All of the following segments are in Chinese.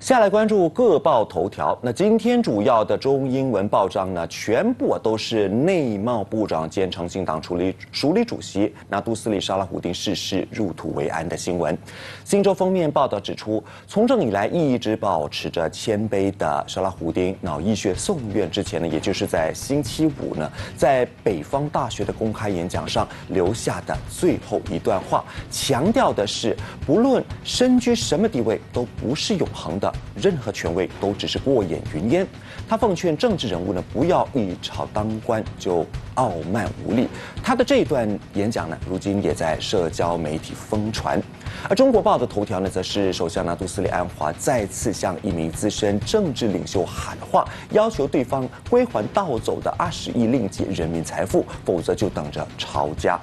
下来关注各报头条。那今天主要的中英文报章呢，全部都是内贸部长兼诚信党处理署理主席那杜斯里沙拉胡丁逝世入土为安的新闻。新洲封面报道指出，从政以来一直保持着谦卑的沙拉胡丁脑溢血送院之前呢，也就是在星期五呢，在北方大学的公开演讲上留下的最后一段话，强调的是，不论身居什么地位，都不是永恒的。任何权威都只是过眼云烟。他奉劝政治人物呢，不要一朝当官就傲慢无礼。他的这段演讲呢，如今也在社交媒体疯传。而中国报的头条呢，则是首相纳杜斯里安华再次向一名资深政治领袖喊话，要求对方归还盗走的二十亿令吉人民财富，否则就等着抄家。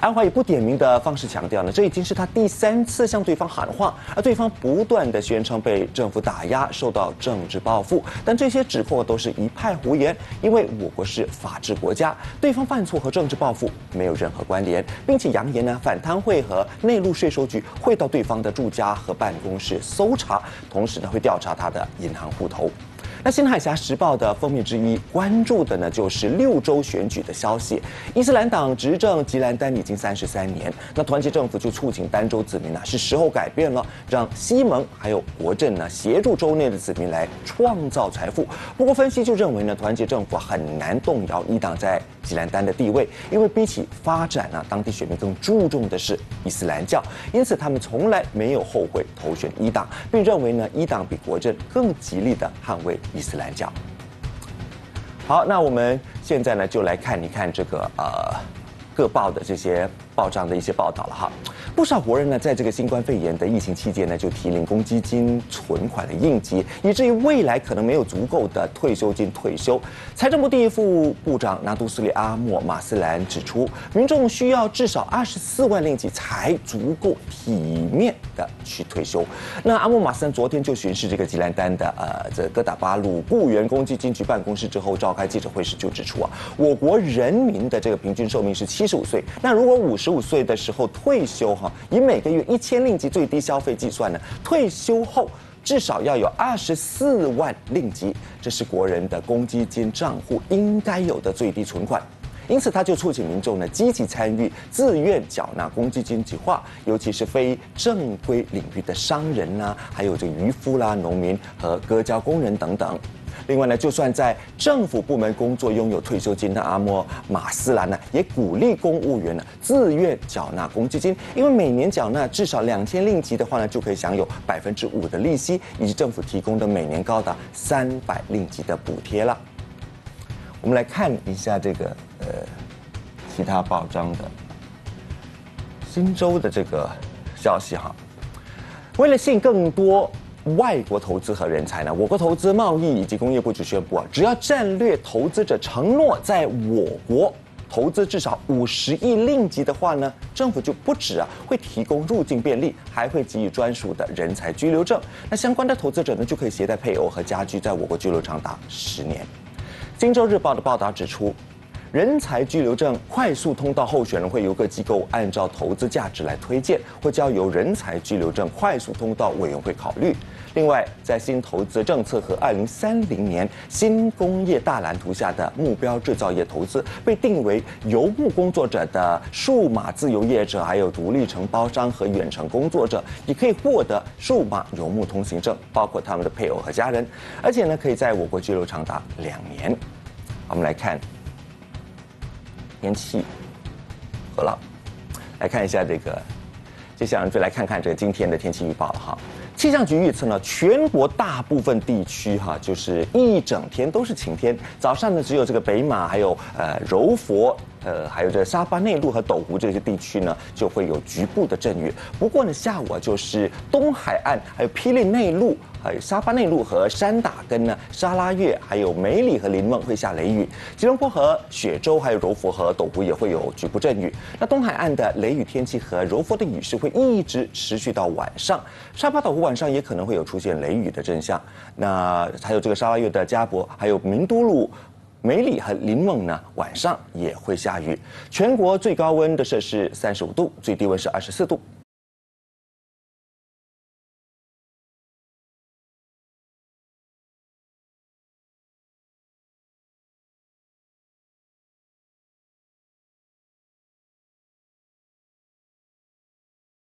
安华以不点名的方式强调呢，这已经是他第三次向对方喊话，而对方不断的宣称被政府打压，受到政治报复，但这些指控都是一派胡言，因为我国是法治国家，对方犯错和政治报复没有任何关联，并且扬言呢，反贪会和内陆税收局会到对方的住家和办公室搜查，同时呢，会调查他的银行户头。那《新海峡时报》的封面之一关注的呢，就是六州选举的消息。伊斯兰党执政吉兰丹已经三十三年，那团结政府就促请丹州子民呢，是时候改变了，让西蒙还有国政呢协助州内的子民来创造财富。不过分析就认为呢，团结政府很难动摇伊党在吉兰丹的地位，因为比起发展呢，当地选民更注重的是伊斯兰教，因此他们从来没有后悔投选伊党，并认为呢，伊党比国政更极力的捍卫。伊斯兰教。好，那我们现在呢，就来看一看这个呃各报的这些报章的一些报道了哈。不少国人呢，在这个新冠肺炎的疫情期间呢，就提领公积金存款的应急，以至于未来可能没有足够的退休金退休。财政部第一副部长拿督斯里阿莫马斯兰指出，民众需要至少二十四万令吉才足够体面的去退休。那阿莫马斯兰昨天就巡视这个吉兰丹的呃这哥打巴鲁雇员公积金局办公室之后，召开记者会时就指出啊，我国人民的这个平均寿命是七十五岁，那如果五十五岁的时候退休哈。以每个月一千令吉最低消费计算呢，退休后至少要有二十四万令吉，这是国人的公积金账户应该有的最低存款。因此，他就促请民众呢积极参与自愿缴纳公积金计划，尤其是非正规领域的商人呐，还有这渔夫啦、农民和割胶工人等等。另外呢，就算在政府部门工作拥有退休金的阿莫马斯兰呢，也鼓励公务员呢自愿缴纳公积金，因为每年缴纳至少两千令吉的话呢，就可以享有百分之五的利息，以及政府提供的每年高达三百令吉的补贴了。我们来看一下这个呃其他报章的新州的这个消息哈，为了吸引更多。外国投资和人才呢？我国投资贸易以及工业部就宣布啊，只要战略投资者承诺在我国投资至少五十亿令吉的话呢，政府就不止啊会提供入境便利，还会给予专属的人才居留证。那相关的投资者呢，就可以携带配偶和家居在我国居留长达十年。《荆州日报》的报道指出。人才居留证快速通道候选人会由各机构按照投资价值来推荐，或交由人才居留证快速通道委员会考虑。另外，在新投资政策和二零三零年新工业大蓝图下的目标制造业投资，被定为游牧工作者的数码自由业者，还有独立承包商和远程工作者，也可以获得数码游牧通行证，包括他们的配偶和家人，而且呢，可以在我国居留长达两年。我们来看。天气和了，来看一下这个，接下来就来看看这今天的天气预报了哈。气象局预测呢，全国大部分地区哈，就是一整天都是晴天，早上呢只有这个北马还有呃柔佛。呃，还有这沙巴内陆和斗湖这些地区呢，就会有局部的阵雨。不过呢，下午啊，就是东海岸、还有霹雳内陆、还有沙巴内陆和山打根呢、沙拉越、还有梅里和林梦会下雷雨。吉隆坡和雪州、还有柔佛和斗湖也会有局部阵雨。那东海岸的雷雨天气和柔佛的雨势会一直持续到晚上。沙巴斗湖晚上也可能会有出现雷雨的阵象。那还有这个沙拉越的加博，还有明都路。梅里和林蒙呢，晚上也会下雨。全国最高温的摄氏三十五度，最低温是二十四度。